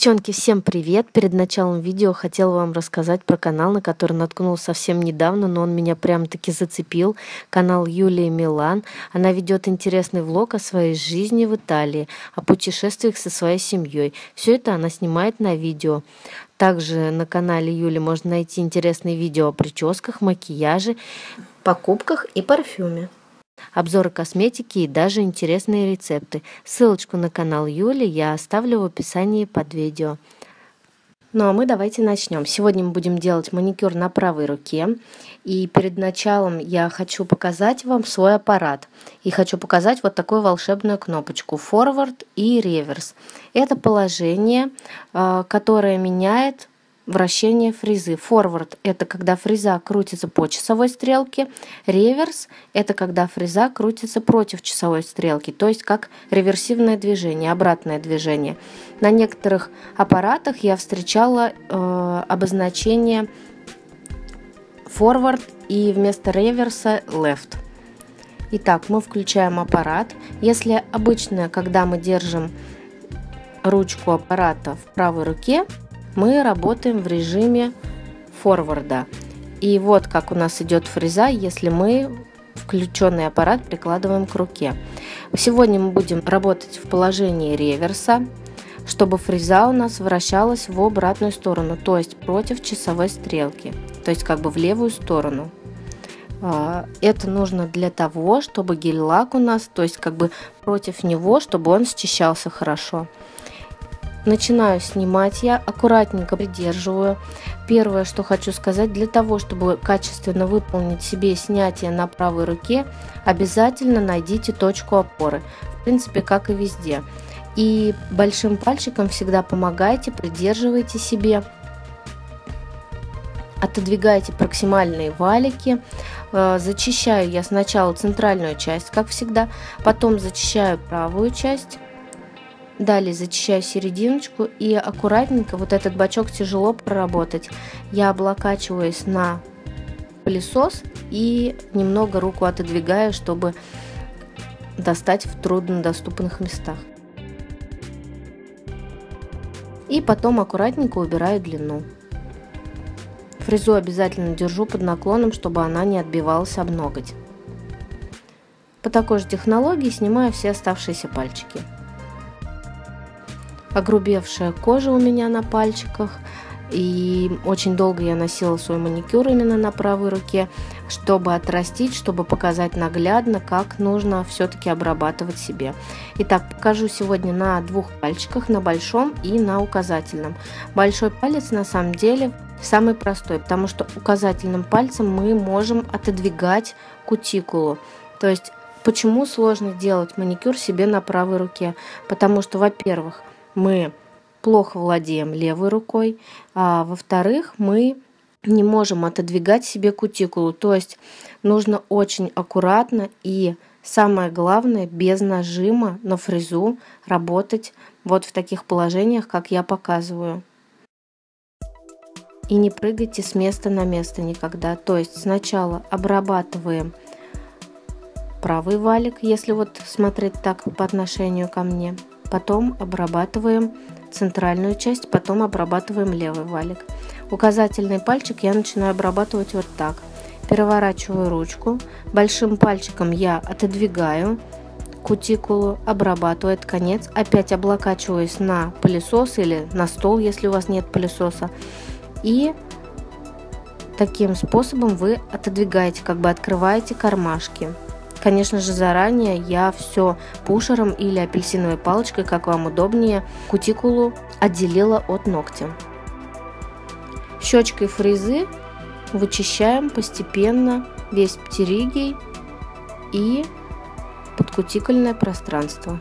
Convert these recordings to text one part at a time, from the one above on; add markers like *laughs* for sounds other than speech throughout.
Девчонки, всем привет! Перед началом видео хотела вам рассказать про канал, на который наткнулась совсем недавно, но он меня прям-таки зацепил. Канал Юлии Милан. Она ведет интересный влог о своей жизни в Италии, о путешествиях со своей семьей. Все это она снимает на видео. Также на канале Юли можно найти интересные видео о прическах, макияже, покупках и парфюме обзоры косметики и даже интересные рецепты. Ссылочку на канал Юли я оставлю в описании под видео. Ну а мы давайте начнем. Сегодня мы будем делать маникюр на правой руке. И перед началом я хочу показать вам свой аппарат. И хочу показать вот такую волшебную кнопочку Forward и Reverse. Это положение, э, которое меняет вращение фрезы. Форвард – это когда фреза крутится по часовой стрелке. Реверс – это когда фреза крутится против часовой стрелки, то есть как реверсивное движение, обратное движение. На некоторых аппаратах я встречала э, обозначение forward и вместо реверса left. Итак, мы включаем аппарат. Если обычно, когда мы держим ручку аппарата в правой руке, мы работаем в режиме форварда. И вот как у нас идет фреза, если мы включенный аппарат прикладываем к руке. Сегодня мы будем работать в положении реверса, чтобы фреза у нас вращалась в обратную сторону, то есть против часовой стрелки, то есть как бы в левую сторону. А, это нужно для того, чтобы гель-лак у нас, то есть как бы против него, чтобы он счищался хорошо. Начинаю снимать я, аккуратненько придерживаю. Первое, что хочу сказать, для того, чтобы качественно выполнить себе снятие на правой руке, обязательно найдите точку опоры. В принципе, как и везде. И большим пальчиком всегда помогайте, придерживайте себе. Отодвигайте проксимальные валики. Э, зачищаю я сначала центральную часть, как всегда, потом зачищаю правую часть Далее зачищаю серединочку и аккуратненько, вот этот бачок тяжело проработать. Я облокачиваюсь на пылесос и немного руку отодвигаю, чтобы достать в труднодоступных местах. И потом аккуратненько убираю длину. Фрезу обязательно держу под наклоном, чтобы она не отбивалась об ноготь. По такой же технологии снимаю все оставшиеся пальчики огрубевшая кожа у меня на пальчиках. И очень долго я носила свой маникюр именно на правой руке, чтобы отрастить, чтобы показать наглядно, как нужно все-таки обрабатывать себе. Итак, покажу сегодня на двух пальчиках, на большом и на указательном. Большой палец на самом деле самый простой, потому что указательным пальцем мы можем отодвигать кутикулу. То есть Почему сложно делать маникюр себе на правой руке? Потому что, во-первых, мы плохо владеем левой рукой, а во-вторых, мы не можем отодвигать себе кутикулу. То есть нужно очень аккуратно и самое главное, без нажима на фрезу работать вот в таких положениях, как я показываю. И не прыгайте с места на место никогда. То есть сначала обрабатываем правый валик, если вот смотреть так по отношению ко мне – потом обрабатываем центральную часть, потом обрабатываем левый валик. Указательный пальчик я начинаю обрабатывать вот так. Переворачиваю ручку, большим пальчиком я отодвигаю кутикулу, обрабатываю этот конец, опять облокачиваюсь на пылесос или на стол, если у вас нет пылесоса, и таким способом вы отодвигаете, как бы открываете кармашки. Конечно же, заранее я все пушером или апельсиновой палочкой, как вам удобнее, кутикулу отделила от ногтя. Щечкой фрезы вычищаем постепенно весь птеригий и подкутикульное пространство.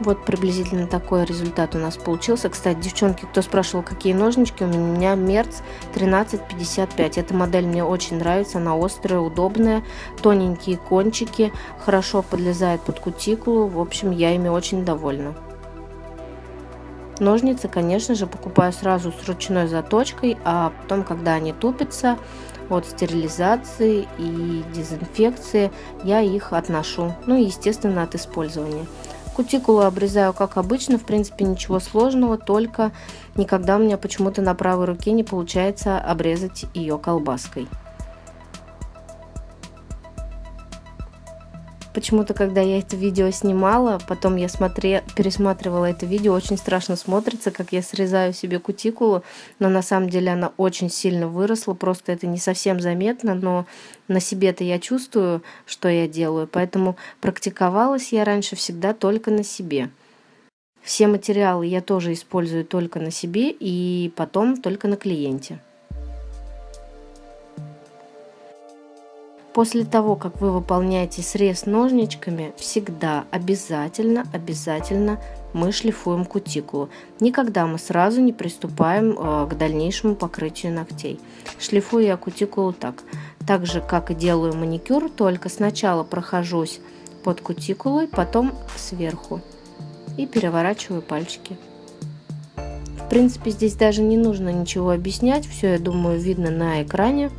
Вот приблизительно такой результат у нас получился. Кстати, девчонки, кто спрашивал, какие ножнички, у меня Мерц 1355. Эта модель мне очень нравится, она острая, удобная, тоненькие кончики, хорошо подлезает под кутикулу. В общем, я ими очень довольна. Ножницы, конечно же, покупаю сразу с ручной заточкой, а потом, когда они тупятся от стерилизации и дезинфекции, я их отношу. Ну и, естественно, от использования. Кутикулу обрезаю как обычно, в принципе ничего сложного, только никогда у меня почему-то на правой руке не получается обрезать ее колбаской. Почему-то, когда я это видео снимала, потом я смотре... пересматривала это видео, очень страшно смотрится, как я срезаю себе кутикулу, но на самом деле она очень сильно выросла, просто это не совсем заметно, но на себе-то я чувствую, что я делаю, поэтому практиковалась я раньше всегда только на себе. Все материалы я тоже использую только на себе и потом только на клиенте. После того, как вы выполняете срез ножничками, всегда обязательно, обязательно мы шлифуем кутикулу. Никогда мы сразу не приступаем э, к дальнейшему покрытию ногтей. Шлифую я кутикулу так. Так же, как и делаю маникюр, только сначала прохожусь под кутикулой, потом сверху. И переворачиваю пальчики. В принципе, здесь даже не нужно ничего объяснять. Все, я думаю, видно на экране.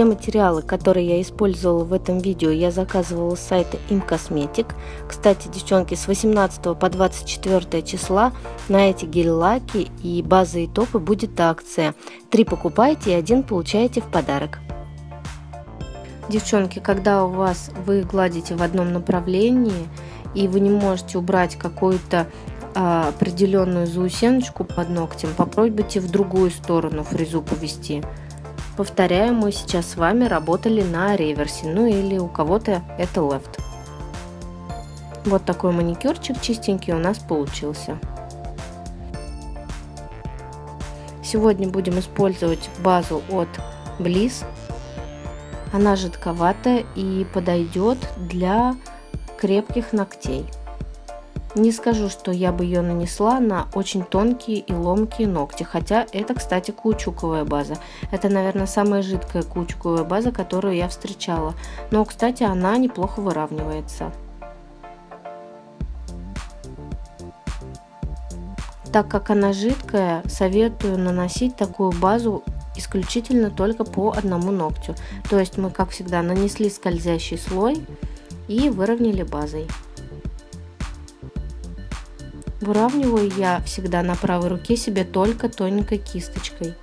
Все материалы, которые я использовала в этом видео, я заказывала с сайта ImCosmetic. Кстати, девчонки, с 18 по 24 числа на эти гель-лаки и базы и топы будет акция. Три покупайте и один получаете в подарок. Девчонки, когда у вас вы гладите в одном направлении и вы не можете убрать какую-то а, определенную заусеночку под ногтем, попробуйте в другую сторону фрезу повести. Повторяю, мы сейчас с вами работали на реверсе, ну или у кого-то это left. Вот такой маникюрчик чистенький у нас получился. Сегодня будем использовать базу от Bliss. Она жидковатая и подойдет для крепких ногтей. Не скажу, что я бы ее нанесла на очень тонкие и ломкие ногти, хотя это, кстати, каучуковая база. Это, наверное, самая жидкая каучуковая база, которую я встречала. Но, кстати, она неплохо выравнивается. Так как она жидкая, советую наносить такую базу исключительно только по одному ногтю. То есть мы, как всегда, нанесли скользящий слой и выровняли базой. Выравниваю я всегда на правой руке себе только тоненькой кисточкой.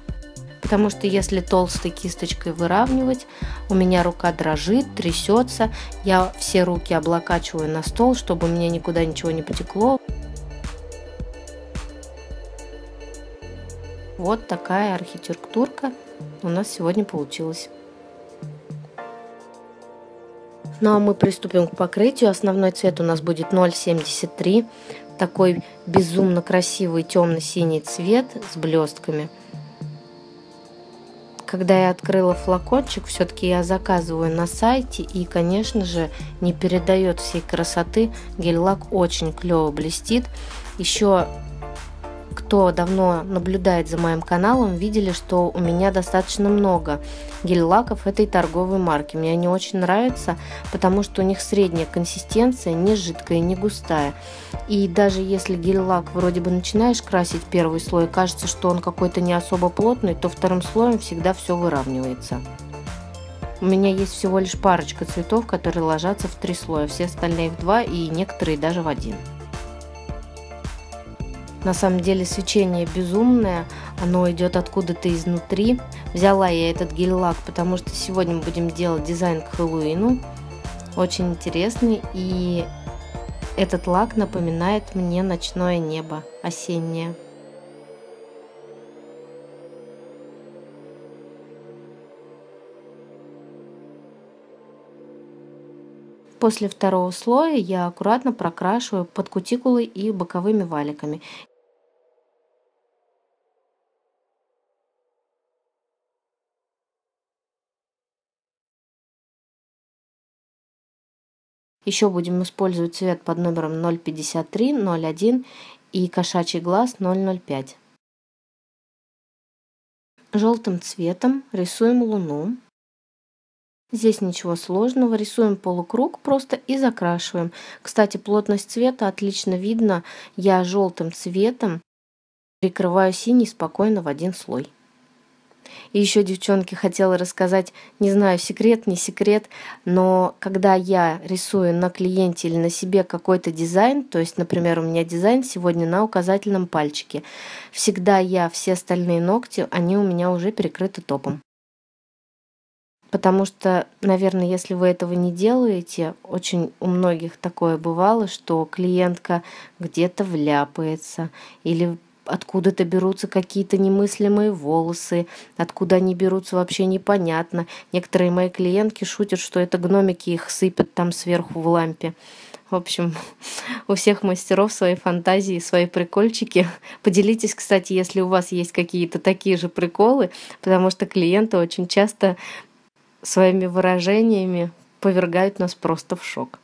Потому что если толстой кисточкой выравнивать, у меня рука дрожит, трясется. Я все руки облокачиваю на стол, чтобы мне никуда ничего не потекло. Вот такая архитектурка у нас сегодня получилась. Ну а мы приступим к покрытию. Основной цвет у нас будет 0,73 такой безумно красивый темно-синий цвет с блестками. Когда я открыла флакончик, все-таки я заказываю на сайте и, конечно же, не передает всей красоты. Гель-лак очень клево блестит. Еще кто давно наблюдает за моим каналом, видели, что у меня достаточно много гель-лаков этой торговой марки. Мне они очень нравятся, потому что у них средняя консистенция, не жидкая, не густая. И даже если гель-лак вроде бы начинаешь красить первый слой, кажется, что он какой-то не особо плотный, то вторым слоем всегда все выравнивается. У меня есть всего лишь парочка цветов, которые ложатся в три слоя, все остальные в два и некоторые даже в один. На самом деле свечение безумное, оно идет откуда-то изнутри. Взяла я этот гель-лак, потому что сегодня мы будем делать дизайн к Хэллоуину. Очень интересный и этот лак напоминает мне ночное небо осеннее. После второго слоя я аккуратно прокрашиваю под кутикулой и боковыми валиками. Еще будем использовать цвет под номером 053, 01 и кошачий глаз 005. Желтым цветом рисуем луну. Здесь ничего сложного, рисуем полукруг просто и закрашиваем. Кстати, плотность цвета отлично видно. Я желтым цветом прикрываю синий спокойно в один слой. И еще, девчонки, хотела рассказать, не знаю, секрет, не секрет, но когда я рисую на клиенте или на себе какой-то дизайн, то есть, например, у меня дизайн сегодня на указательном пальчике, всегда я, все остальные ногти, они у меня уже перекрыты топом. Потому что, наверное, если вы этого не делаете, очень у многих такое бывало, что клиентка где-то вляпается или откуда-то берутся какие-то немыслимые волосы, откуда они берутся вообще непонятно. Некоторые мои клиентки шутят, что это гномики их сыпят там сверху в лампе. В общем, *laughs* у всех мастеров свои фантазии, свои прикольчики. Поделитесь, кстати, если у вас есть какие-то такие же приколы, потому что клиенты очень часто своими выражениями повергают нас просто в шок.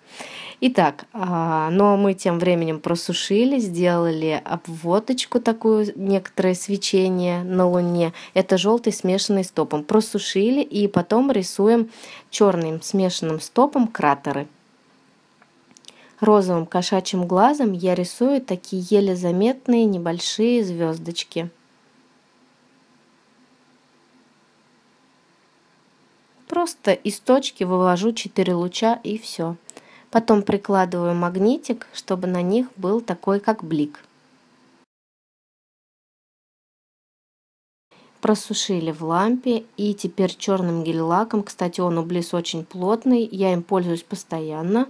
Итак, а, ну а мы тем временем просушили, сделали обводочку такую, некоторое свечение на луне. Это желтый смешанный с топом. Просушили и потом рисуем черным смешанным стопом кратеры. Розовым кошачьим глазом я рисую такие еле заметные небольшие звездочки. Просто из точки вывожу 4 луча и все. Потом прикладываю магнитик, чтобы на них был такой как блик. Просушили в лампе и теперь черным гель-лаком, кстати, он у Bliss очень плотный, я им пользуюсь постоянно.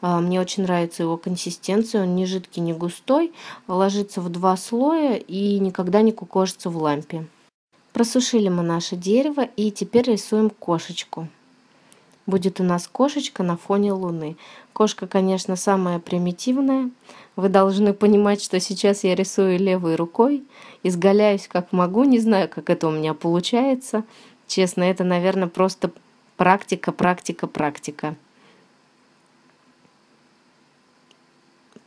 А, мне очень нравится его консистенция, он не жидкий, не густой, ложится в два слоя и никогда не кукожится в лампе. Просушили мы наше дерево и теперь рисуем кошечку. Будет у нас кошечка на фоне луны. Кошка, конечно, самая примитивная. Вы должны понимать, что сейчас я рисую левой рукой, изгаляюсь как могу, не знаю, как это у меня получается. Честно, это, наверное, просто практика, практика, практика.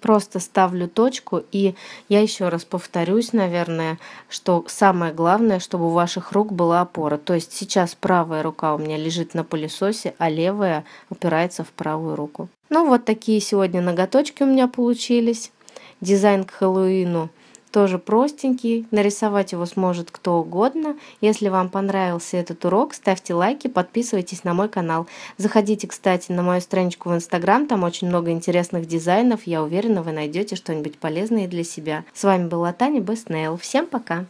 Просто ставлю точку, и я еще раз повторюсь, наверное, что самое главное, чтобы у ваших рук была опора. То есть сейчас правая рука у меня лежит на пылесосе, а левая упирается в правую руку. Ну вот такие сегодня ноготочки у меня получились. Дизайн к Хэллоуину – тоже простенький, нарисовать его сможет кто угодно. Если вам понравился этот урок, ставьте лайки, подписывайтесь на мой канал. Заходите, кстати, на мою страничку в Инстаграм, там очень много интересных дизайнов. Я уверена, вы найдете что-нибудь полезное для себя. С вами была Таня BestNail. Всем пока!